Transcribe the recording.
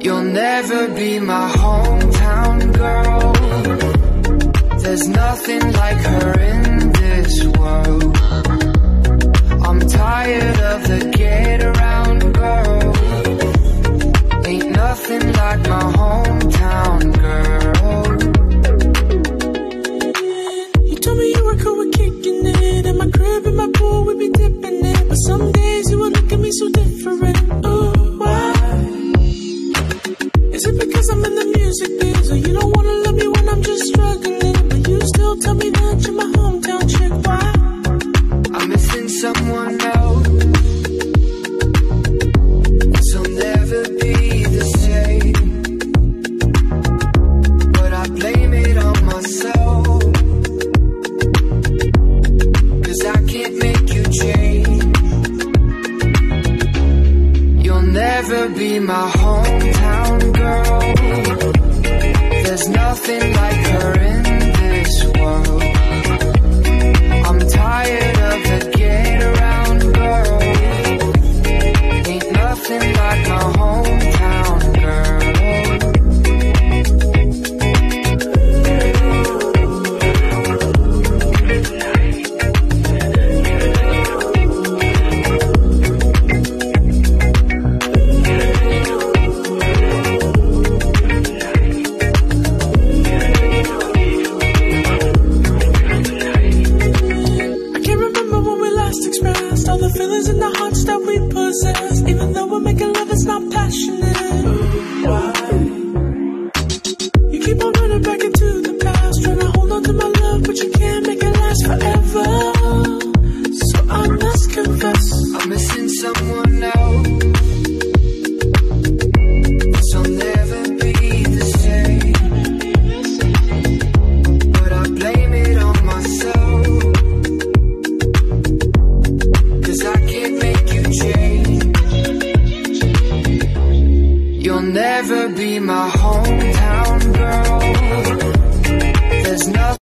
You'll never be my hometown girl. There's nothing like her in this world. I'm tired of the get around girl. Ain't nothing like my hometown girl. You told me you were cool with kicking it. In my crib, in my pool, we be dipping it. But some Biz? Or you don't wanna love me when I'm just struggling? But you still tell me that you're my hometown chick. Why? I'm missing someone else. This will never be the same. But I blame it on myself. Cause I can't make you change. You'll never be my hometown girl. The hearts that we possess. Even though we're making love, it's not passionate. Why? You keep on running back into the past, trying to hold on to my love, but you can't make it last forever. So I must confess, I'm missing someone ever be my hometown girl. There's nothing.